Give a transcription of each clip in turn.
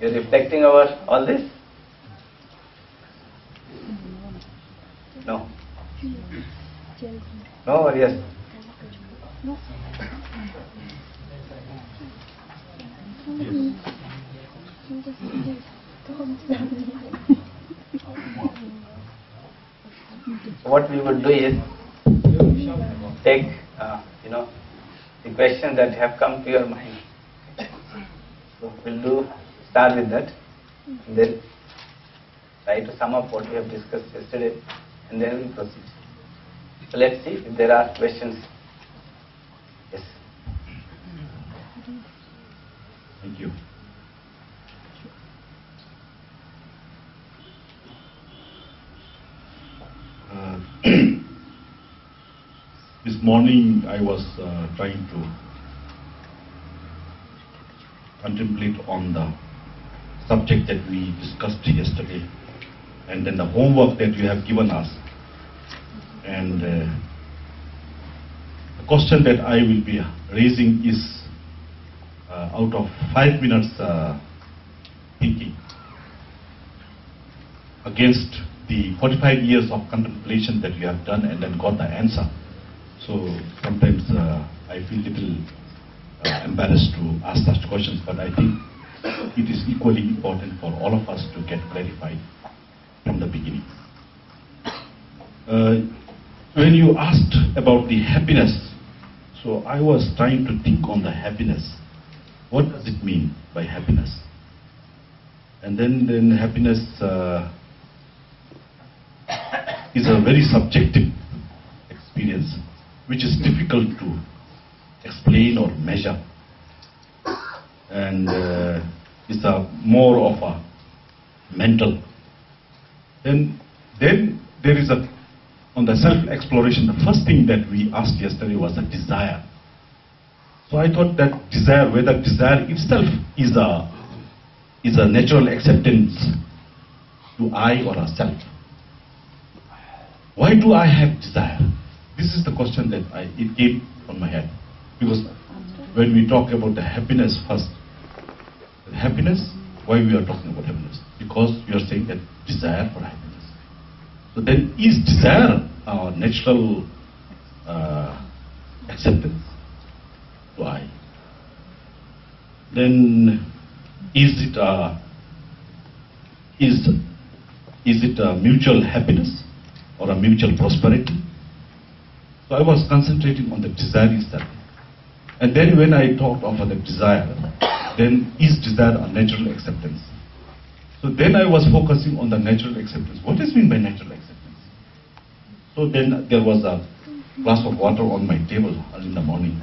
You're reflecting over all this? No. No or yes? What we would do is take, uh, you know, the questions that have come to your mind. So we'll do start with that, and then try to sum up what we have discussed yesterday, and then we'll proceed. So let's see if there are questions. Yes. Thank you. Uh, this morning I was uh, trying to contemplate on the subject that we discussed yesterday and then the homework that you have given us. And uh, the question that I will be raising is uh, out of five minutes uh, thinking against the 45 years of contemplation that you have done and then got the answer. So sometimes uh, I feel a little uh, embarrassed to ask such questions, but I think it is equally important for all of us to get clarified from the beginning. Uh, when you asked about the happiness, so I was trying to think on the happiness. What does it mean by happiness? And then, then happiness uh, is a very subjective experience, which is difficult to explain or measure. And uh, it's a more of a mental. Then, then there is a, on the self-exploration, the first thing that we asked yesterday was a desire. So I thought that desire, whether desire itself is a, is a natural acceptance to I or a self. Why do I have desire? This is the question that I, it came on my head. Because when we talk about the happiness first, happiness, why we are talking about happiness? Because we are saying that desire for happiness. So then is desire our natural uh, acceptance Why? Then is it a, is, is it a mutual happiness or a mutual prosperity? So I was concentrating on the desire itself. And then when I talked of the desire, then is desire a natural acceptance? So then I was focusing on the natural acceptance. What is mean by natural acceptance? So then there was a glass of water on my table in the morning.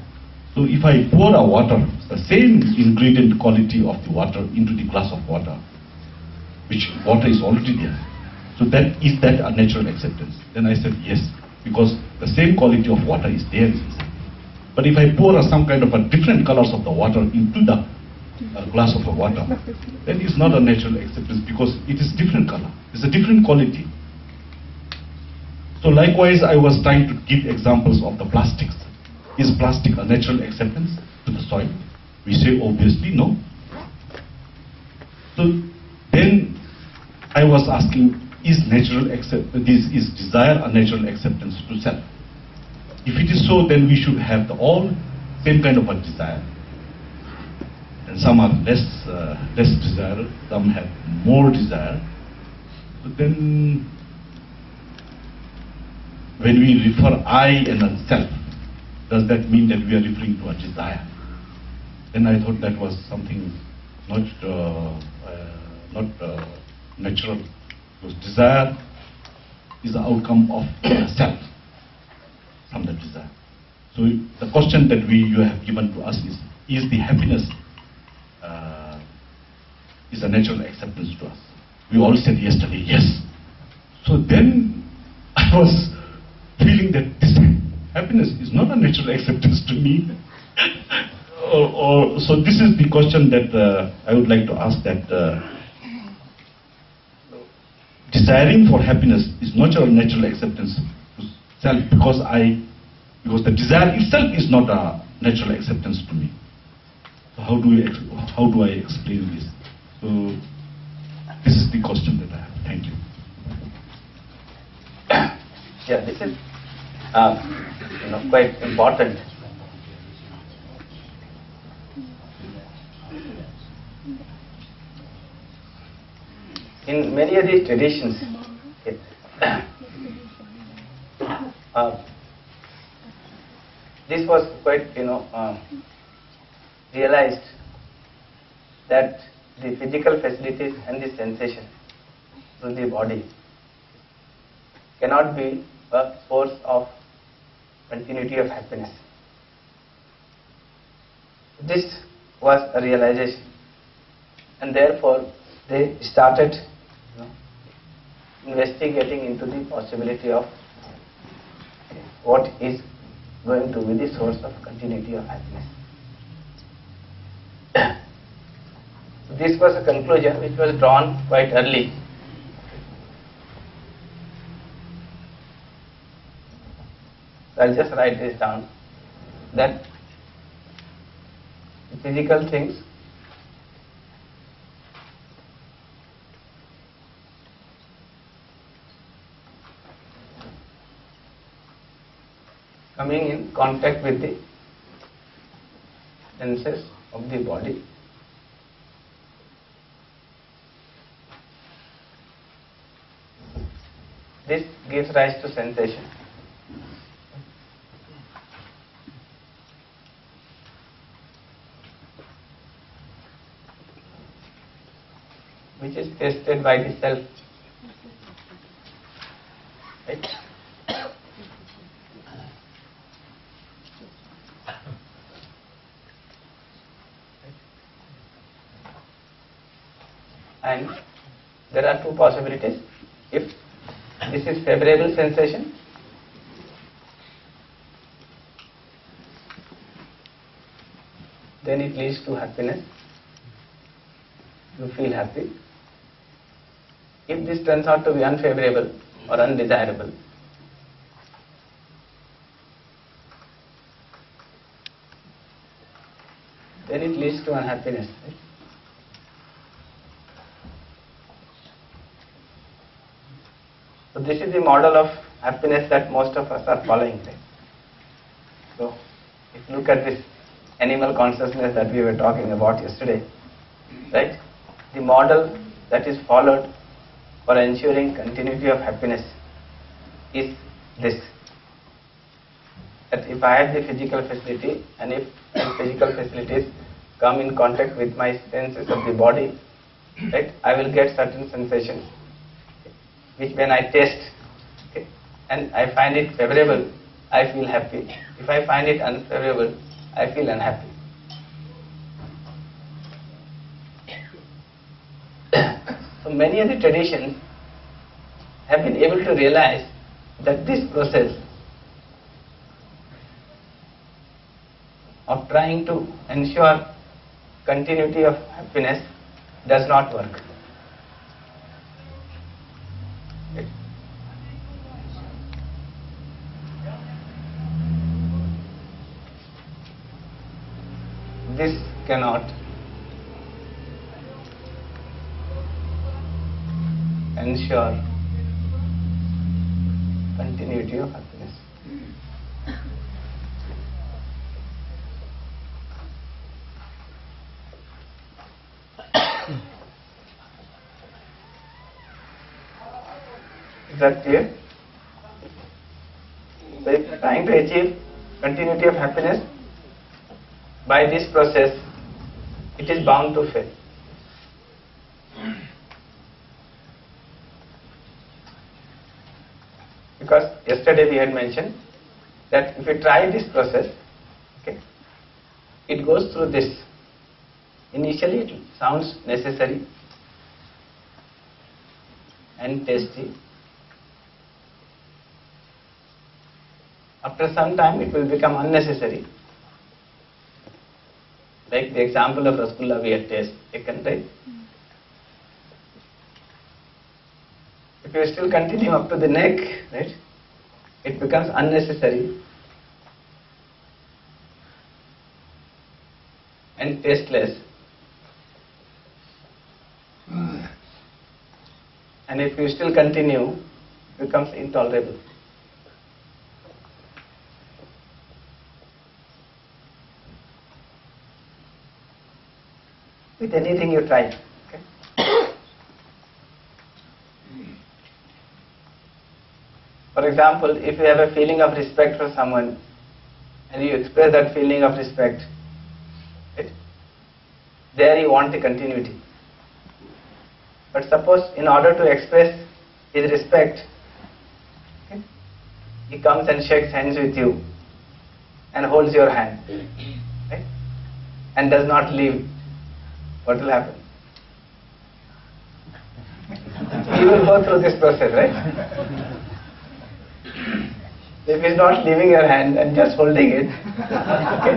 So if I pour a water, the same ingredient quality of the water into the glass of water, which water is already there. So that is that a natural acceptance? Then I said yes, because the same quality of water is there. But if I pour some kind of a different colors of the water into the uh, glass of water, then it's not a natural acceptance because it is different color. It's a different quality. So likewise, I was trying to give examples of the plastics. Is plastic a natural acceptance to the soil? We say obviously no. So then I was asking, is natural accept this is desire a natural acceptance to self? If it is so, then we should have the all same kind of a desire. And some are less uh, less desire, some have more desire. But then when we refer I and a self, does that mean that we are referring to a desire? Then I thought that was something not uh, uh, not uh, natural. Because desire is the outcome of self from the desire. So the question that we you have given to us is: Is the happiness uh, is a natural acceptance to us? We all said yesterday yes. So then I was feeling that this happiness is not a natural acceptance to me. or, or, so this is the question that uh, I would like to ask that uh, desiring for happiness is not a natural acceptance to self because I because the desire itself is not a natural acceptance to me how do you? how do I explain this? So this is the question that I have. Thank you. Yeah, this is uh, you know, quite important. In many of these traditions, it, uh, this was quite, you know, uh, realized that the physical facilities and the sensation through the body cannot be a source of continuity of happiness. This was a realization, and therefore they started investigating into the possibility of what is going to be the source of continuity of happiness. This was a conclusion which was drawn quite early. So I'll just write this down that physical things coming in contact with the senses of the body this gives rise to sensation. Which is tested by the self. Right? And there are two possibilities favorable sensation? Then it leads to happiness. You feel happy. If this turns out to be unfavorable or undesirable then it leads to unhappiness right? This is the model of happiness that most of us are following. Right? So if you look at this animal consciousness that we were talking about yesterday, right? The model that is followed for ensuring continuity of happiness is this. That if I have the physical facility and if the physical facilities come in contact with my senses of the body, right, I will get certain sensations which when I okay, and I find it favorable, I feel happy. If I find it unfavorable, I feel unhappy. so many of the traditions have been able to realize that this process of trying to ensure continuity of happiness does not work. This cannot. Ensure continuity of clear? So trying to achieve continuity of happiness by this process, it is bound to fail. Because yesterday we had mentioned that if you try this process, okay, it goes through this. Initially it sounds necessary and tasty. After some time it will become unnecessary. Like the example of Rasgulla we had taken, right? If you still continue up to the neck, right, it becomes unnecessary and tasteless. Hmm. And if you still continue, it becomes intolerable. With anything you try. Okay? Hmm. For example, if you have a feeling of respect for someone and you express that feeling of respect, right, there you want the continuity. But suppose in order to express his respect, okay, he comes and shakes hands with you and holds your hand and does not leave, what will happen? you will go through this process, right? If he's not leaving your hand and just holding it, okay,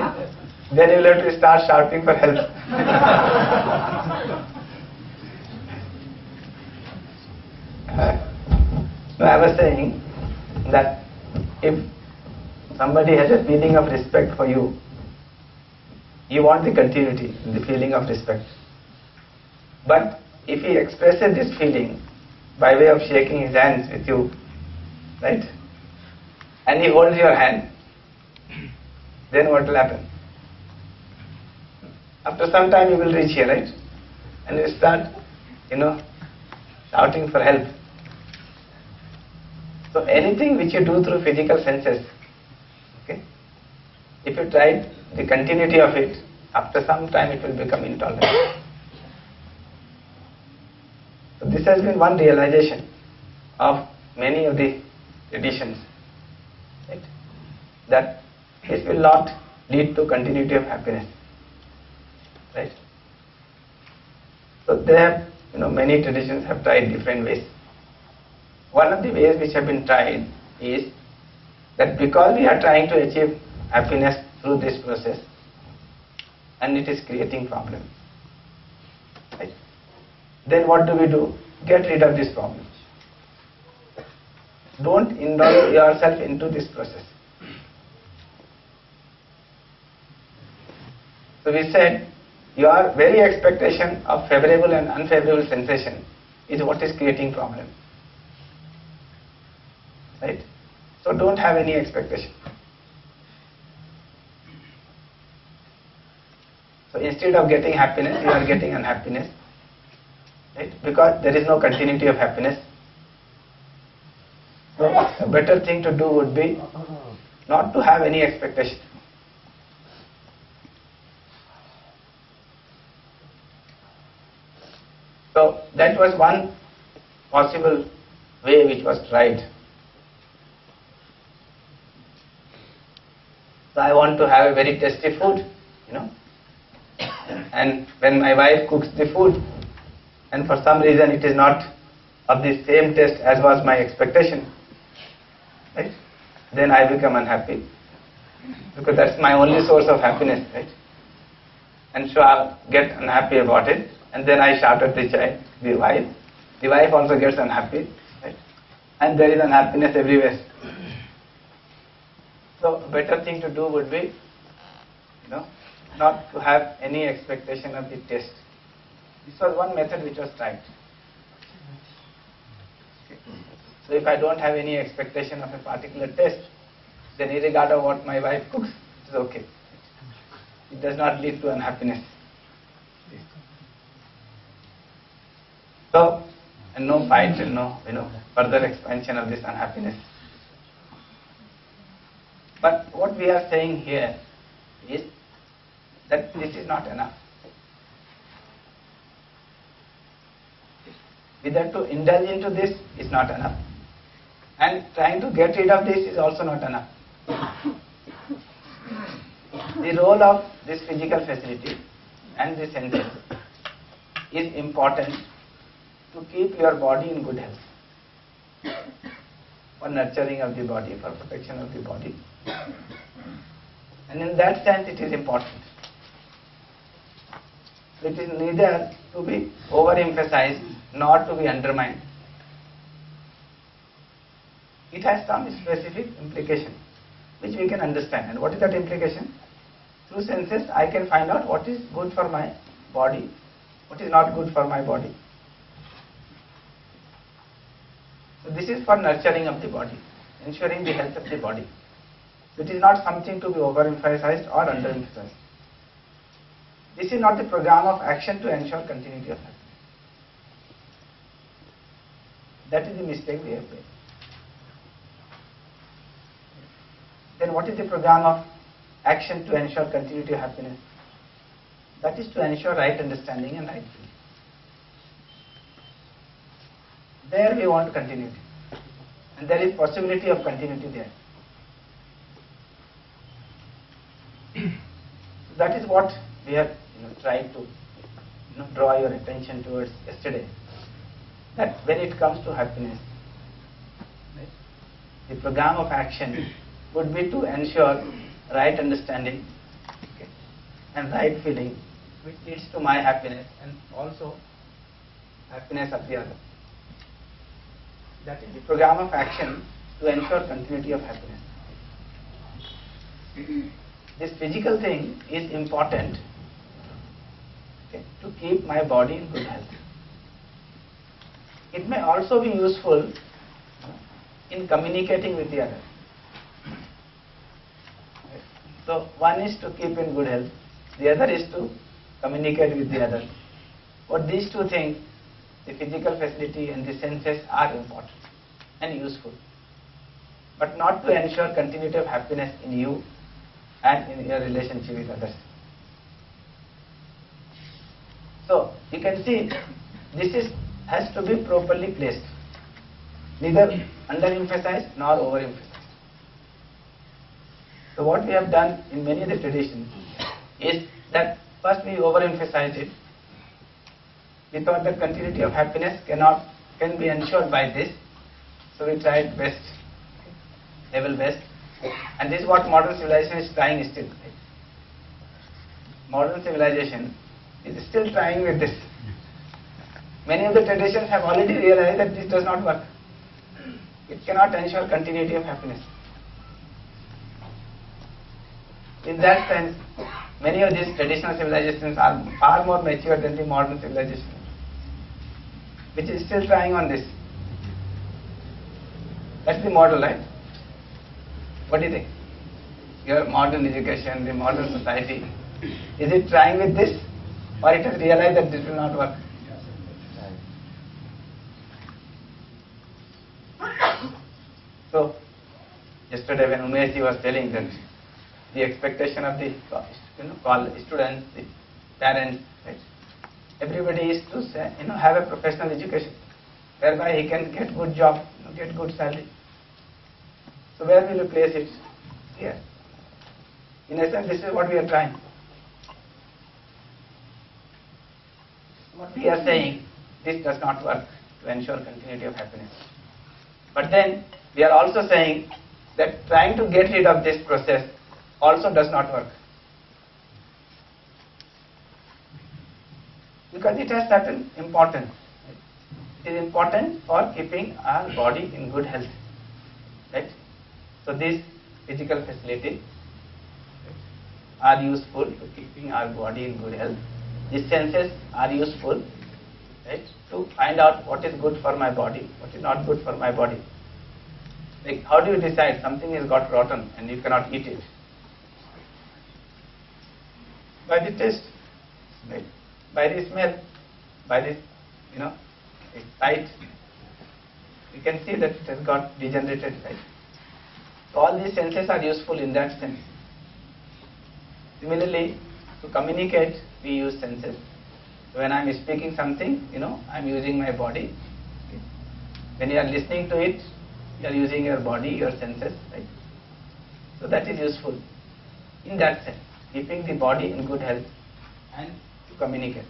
then you will have to start shouting for help. no, I was saying that if somebody has a feeling of respect for you, you want the continuity, the feeling of respect. But if he expresses this feeling by way of shaking his hands with you, right? And he holds your hand, then what will happen? After some time you will reach here, right? And you start, you know, shouting for help. So anything which you do through physical senses, okay, if you try the continuity of it, after some time it will become intolerable. This has been one realization of many of the traditions, right? That this will not lead to continuity of happiness, right? So there you know, many traditions have tried different ways. One of the ways which have been tried is that because we are trying to achieve happiness through this process and it is creating problem, right? Then what do we do? Get rid of this problem. Don't indulge yourself into this process. So we said your very expectation of favorable and unfavorable sensation is what is creating problem. Right? So don't have any expectation. So instead of getting happiness, you are getting unhappiness. Right? Because there is no continuity of happiness. So a better thing to do would be not to have any expectation. So that was one possible way which was tried. So I want to have a very tasty food, you know. And when my wife cooks the food, and for some reason it is not of the same taste as was my expectation, right? Then I become unhappy because that's my only source of happiness, right? And so I'll get unhappy about it, and then I shout at the child, the wife. The wife also gets unhappy, right? And there is unhappiness everywhere. So a better thing to do would be, you know, not to have any expectation of the taste. This was one method which was tried. So if I don't have any expectation of a particular taste, then irregardless of what my wife cooks, it is okay. It does not lead to unhappiness. So, and no fight and no, you know, further expansion of this unhappiness. But what we are saying here is that this is not enough. Whether to indulge into this is not enough. And trying to get rid of this is also not enough. The role of this physical facility and the senses is important to keep your body in good health, for nurturing of the body, for protection of the body. And in that sense, it is important. It is neither to be overemphasized nor to be undermined. It has some specific implication which we can understand. And what is that implication? Through senses, I can find out what is good for my body, what is not good for my body. So this is for nurturing of the body, ensuring the health of the body. It is not something to be overemphasized or hmm. underemphasized. This is not the program of action to ensure continuity of happiness. That is the mistake we have made. Then what is the program of action to ensure continuity of happiness? That is to ensure right understanding and right feeling. There we want continuity. And there is possibility of continuity there. that is what we have you know, tried to you know, draw your attention towards yesterday. That when it comes to happiness, right, the program of action would be to ensure right understanding okay, and right feeling, which leads to my happiness and also happiness of the other. That is the program of action to ensure continuity of happiness. This physical thing is important okay, to keep my body in good health. It may also be useful in communicating with the other. So one is to keep in good health, the other is to communicate with the other. For these two things, the physical facility and the senses are important and useful, but not to ensure continuity of happiness in you and in your relationship with others. So you can see this is has to be properly placed, neither underemphasized nor overemphasized. So what we have done in many of the traditions is that first we overemphasize it. We thought that continuity of happiness cannot can be ensured by this, so we tried best, level best, and this is what modern civilization is trying still. Modern civilization is still trying with this. Many of the traditions have already realized that this does not work. It cannot ensure continuity of happiness. In that sense, many of these traditional civilizations are far more mature than the modern civilization, which is still trying on this. That's the model, right? What do you think? Your modern education, the modern society, is it trying with this or it has realized that this will not work? So, yesterday when Umeshji was telling that the expectation of the you know, call students, the parents, right? everybody is to say, you know, have a professional education whereby he can get good job, you know, get good salary. So where will you place it? Here. In essence, this is what we are trying. What we are saying, this does not work to ensure continuity of happiness. But then we are also saying that trying to get rid of this process also does not work. Because it has certain importance. It is important for keeping our body in good health. Right? So these physical facilities are useful to keeping our body in good health. These senses are useful right, to find out what is good for my body, what is not good for my body. Like how do you decide something has got rotten and you cannot eat it? By the taste, by the smell, by the, you know, sight. You can see that it has got degenerated, right? So all these senses are useful in that sense. Similarly, to communicate, we use senses. When I am speaking something, you know, I am using my body. When you are listening to it, you are using your body, your senses, right? So that is useful in that sense, keeping the body in good health and to communicate.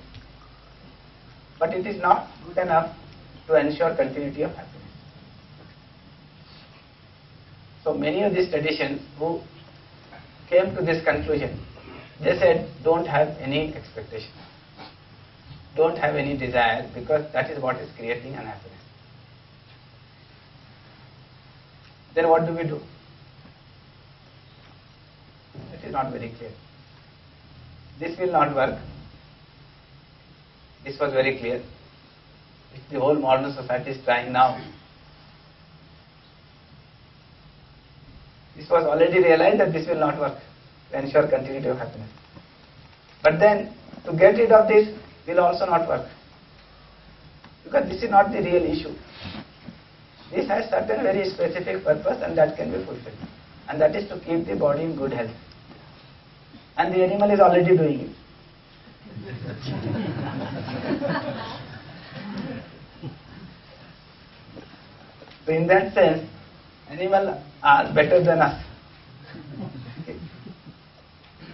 But it is not good enough to ensure continuity of happiness. So many of these traditions who came to this conclusion, they said don't have any expectation, don't have any desire because that is what is creating unhappiness. Then what do we do? It is not very clear. This will not work. This was very clear. Which the whole modern society is trying now. This was already realized that this will not work to ensure continuity of happiness. But then to get rid of this will also not work. Because this is not the real issue. This has certain very specific purpose and that can be fulfilled. And that is to keep the body in good health. And the animal is already doing it. so in that sense, animals are better than us.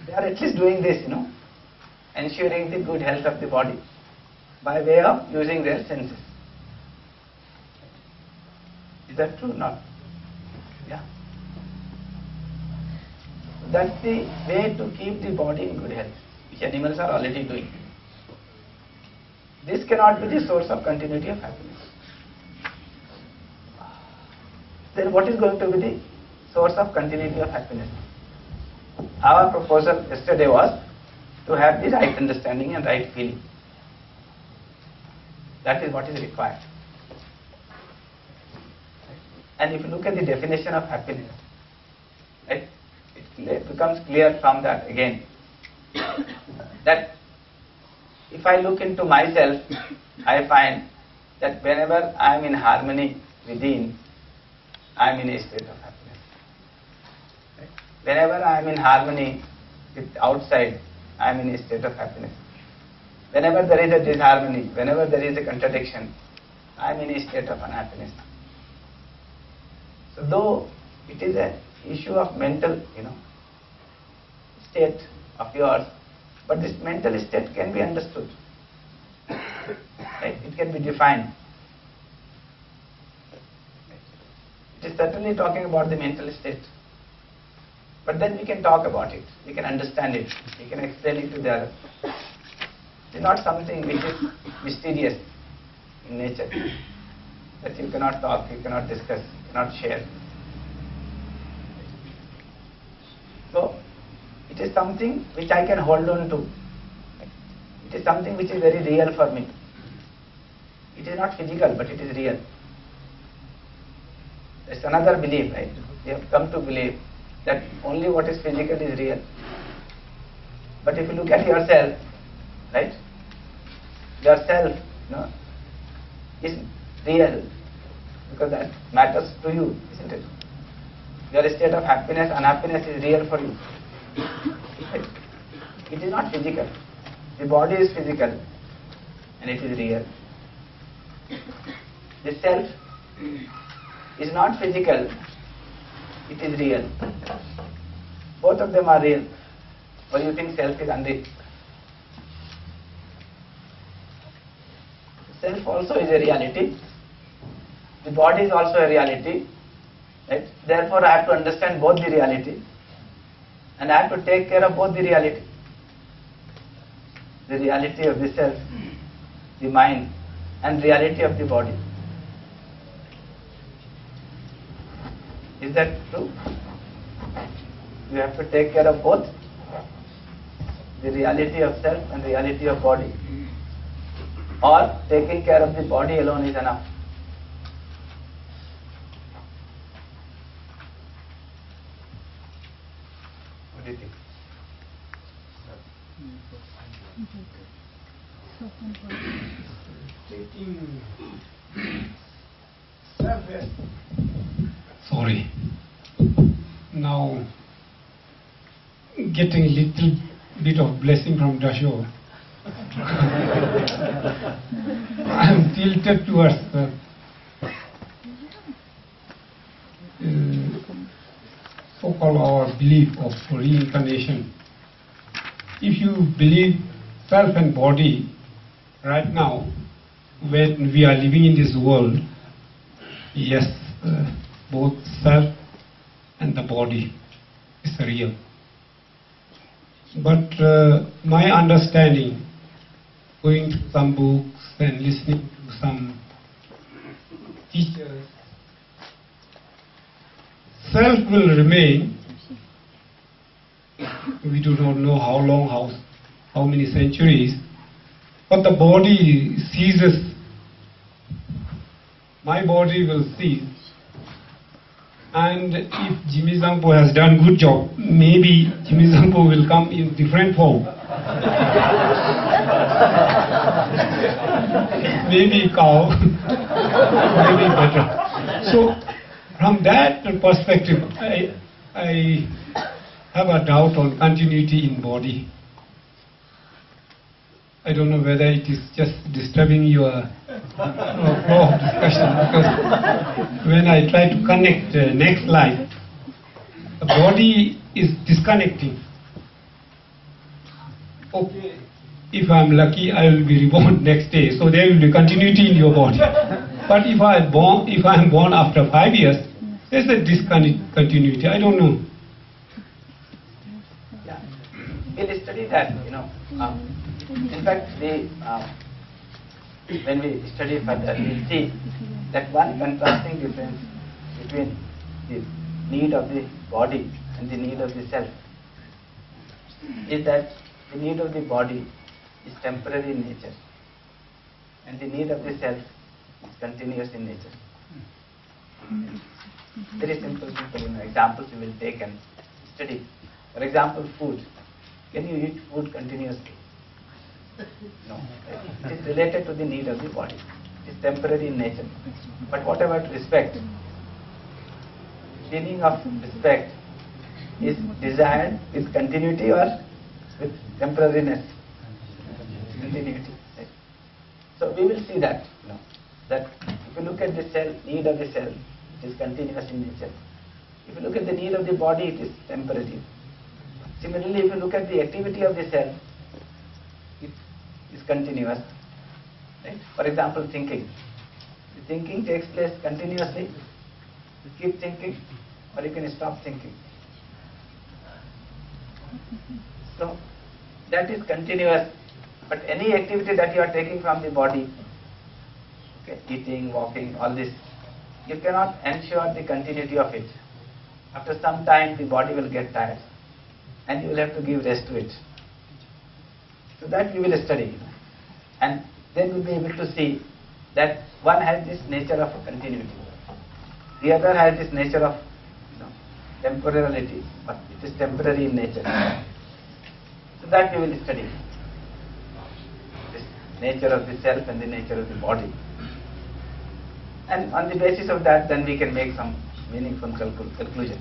They are at least doing this, you know, ensuring the good health of the body by way of using their senses. Is that true? Not. Yeah. That's the way to keep the body in good health, which animals are already doing. This cannot be the source of continuity of happiness. Then what is going to be the source of continuity of happiness? Our proposal yesterday was to have the right understanding and right feeling. That is what is required. And if you look at the definition of happiness, it becomes clear from that again that if I look into myself, I find that whenever I am in harmony within, I am in a state of happiness. Right? Whenever I am in harmony with outside, I am in a state of happiness. Whenever there is a disharmony, whenever there is a contradiction, I am in a state of unhappiness. So though it is an issue of mental, you know, state of yours, but this mental state can be understood. Right? It can be defined. It is certainly talking about the mental state. But then we can talk about it, we can understand it, we can explain it to the other. It is not something which is mysterious in nature, that you cannot talk, you cannot discuss, you cannot share. So, it is something which I can hold on to. It is something which is very real for me. It is not physical, but it is real. It's another belief, right? We have come to believe that only what is physical is real. But if you look at yourself, right? Yourself, you know, is real because that matters to you, isn't it? Your state of happiness, unhappiness is real for you. Right? It is not physical. The body is physical and it is real. The self is not physical, it is real. Both of them are real. Or you think self is unreal? Self also is a reality. The body is also a reality. Right? Therefore, I have to understand both the reality and I have to take care of both the reality. The reality of the self, the mind, and reality of the body. Is that true? You have to take care of both the reality of self and reality of body. Or taking care of the body alone is enough. What do you think? taking surface. Sorry. Now, getting little bit of blessing from Dashur. I'm tilted towards the uh, so-called our belief of reincarnation. If you believe self and body right now, when we are living in this world, yes, uh, both self and the body is real. But uh, my understanding, going through some books and listening to some teachers, self will remain. We do not know how long, how, how many centuries, but the body ceases. My body will cease. And if Jimmy Zampo has done good job, maybe Jimmy Zampo will come in different form. maybe cow, maybe better. So from that perspective, I, I have a doubt on continuity in body. I don't know whether it is just disturbing your flow of discussion because when I try to connect uh, next life, the body is disconnecting. Okay, if I'm lucky, I will be reborn next day, so there will be continuity in your body. But if I'm born, if I am born after five years, there's a discontinuity. I don't know. Yeah, we'll study that, you know. Um, in fact, the, uh, when we study further, we see that one contrasting difference between the need of the body and the need of the self is that the need of the body is temporary in nature and the need of the self is continuous in nature. Very simple, simple you know, examples we will take and study. For example, food. Can you eat food continuously? No. It is related to the need of the body. It is temporary in nature. But what about respect? Feeling of respect is desired with continuity or with temporariness? Continuity. Right? So we will see that. Know, that if you look at the cell, need of the cell, it is continuous in nature. If you look at the need of the body, it is temporary. Similarly, if you look at the activity of the cell, is continuous. Right? For example, thinking. The thinking takes place continuously. You keep thinking, or you can stop thinking. So, that is continuous. But any activity that you are taking from the body, okay, eating, walking, all this, you cannot ensure the continuity of it. After some time, the body will get tired and you will have to give rest to it. So that we will study. And then we will be able to see that one has this nature of continuity. The other has this nature of you know, temporality, but it is temporary in nature. So that we will study. This nature of the self and the nature of the body. And on the basis of that, then we can make some meaningful conclusion.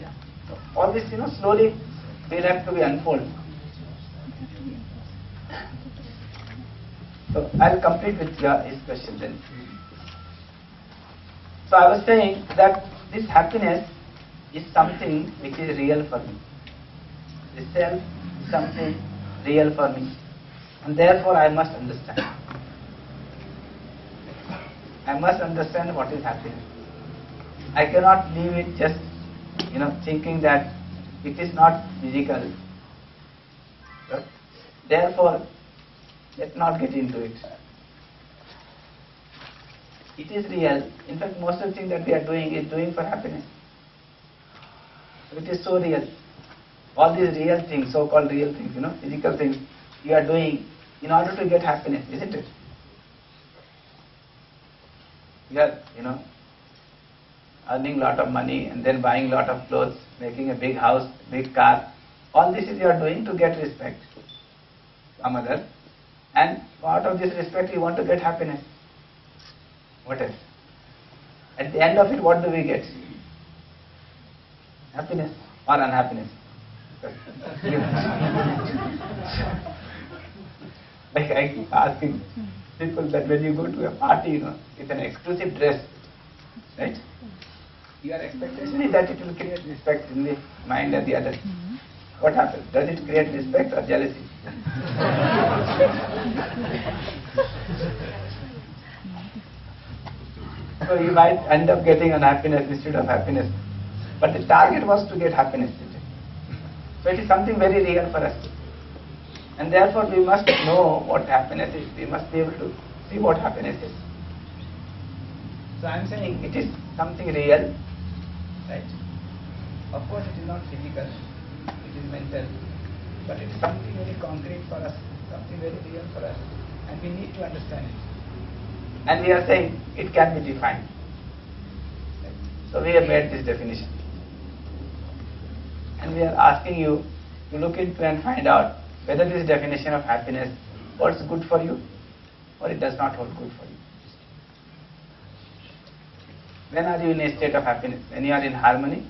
Yeah. So all this, you know, slowly will have to be unfolded. So I'll complete with your, his question then. So I was saying that this happiness is something which is real for me. The self is something real for me. And therefore I must understand. I must understand what is happiness. I cannot leave it just, you know, thinking that it is not physical. But therefore, let's not get into it. It is real. In fact, most of the things that we are doing is doing for happiness. It is so real. All these real things, so-called real things, you know, physical things, you are doing in order to get happiness, isn't it? Are, you know, earning a lot of money and then buying a lot of clothes, making a big house, big car. All this is you are doing to get respect from others. And out of this respect, you want to get happiness. What else? At the end of it, what do we get? Happiness or unhappiness? like I keep asking people that when you go to a party, you know, it's an exclusive dress, right? Your expectation is that it will create respect in the mind of the other. Mm-hmm. What happens? Does it create respect or jealousy? so you might end up getting unhappiness instead of happiness. But the target was to get happiness. So it is something very real for us. And therefore we must know what happiness is. We must be able to see what happiness is. So I am saying it is something real, right? Of course it is not physical, mental, but it is something very concrete for us, something very real for us, and we need to understand it. And we are saying it can be defined. So we have made this definition. And we are asking you to look into and find out whether this definition of happiness holds good for you or it does not hold good for you. When are you in a state of happiness? When you are in harmony